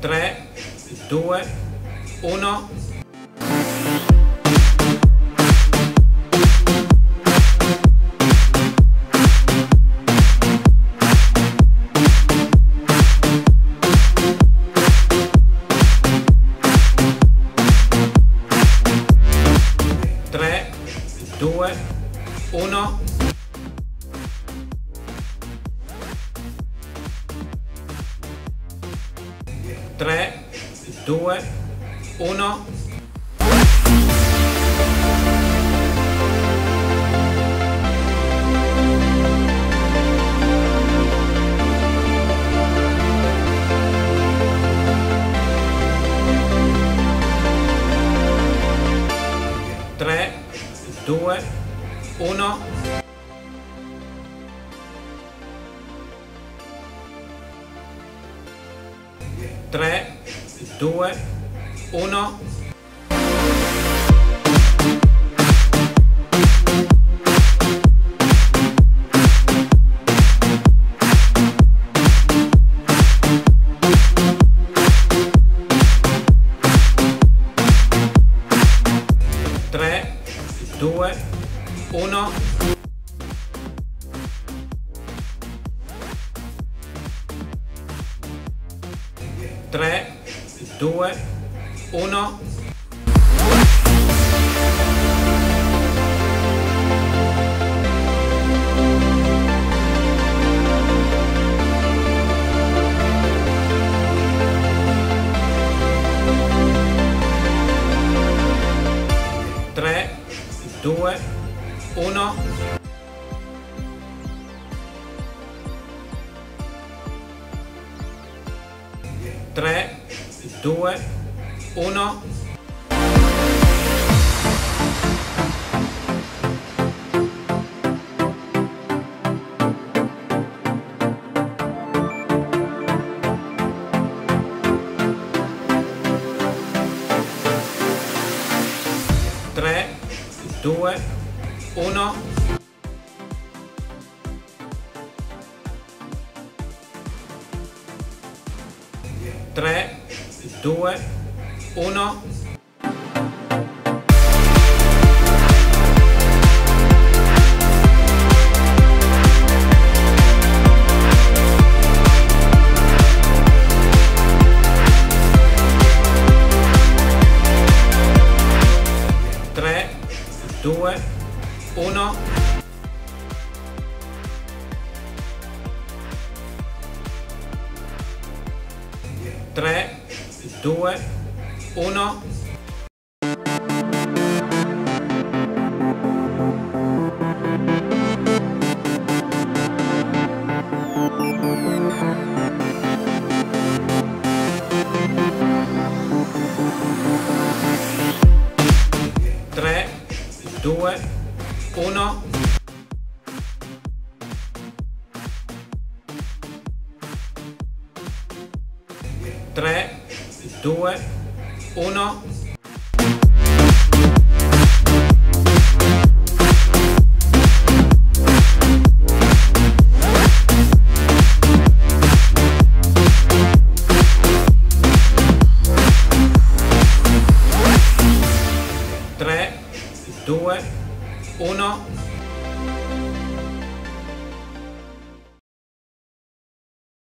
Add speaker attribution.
Speaker 1: 3, 2, 1. 3, 2, 1. Due, uno. 3, 2, 1. Due, uno. 3, 2, 1. Due, uno. 3, 2, 1. Due, uno. 3, 2, 1. Due, uno. 3, 2, 1. Due, uno. 3, 2, 1. Due, uno.